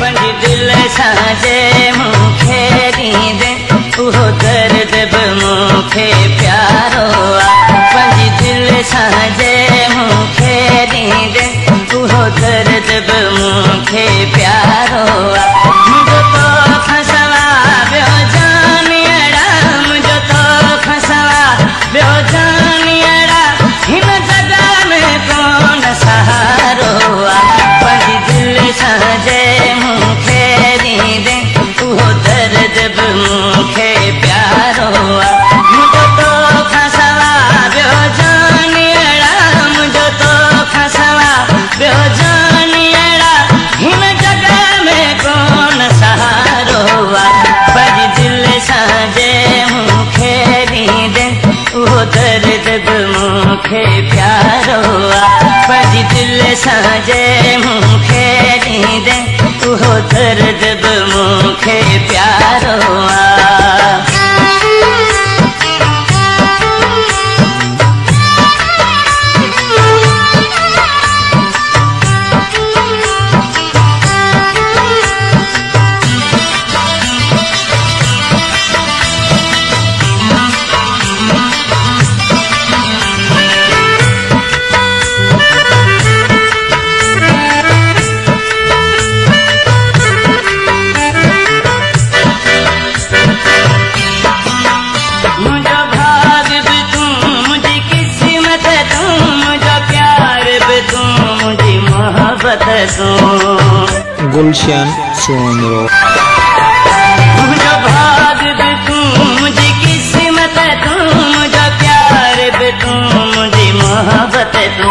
पण दिल साजे मुखे नींद उहो दर्द बि मूंखे प्यार दर्द गुलशन सुमरो भाग तू मुझे किस्मत तू मुझे प्यार तू मुझे मोहब्बत तू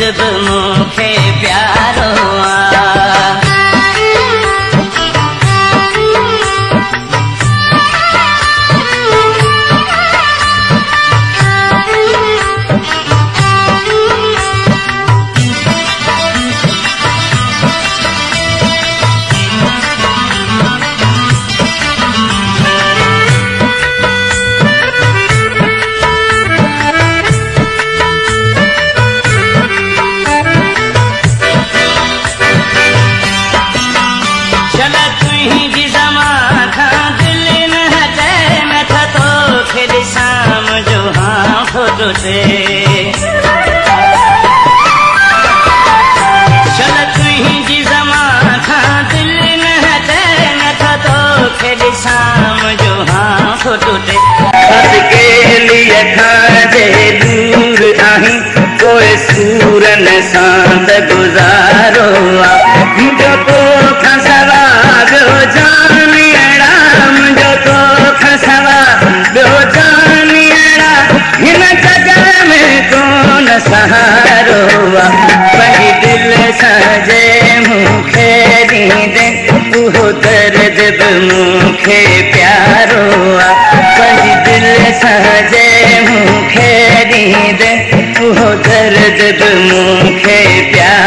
जब मुखे प्यार से रे उहो दर्द बि प्यारो आहे पंहिंजी दिलि सां जंहिं मूंखे ॾींदे उहो दर्द बि प्यार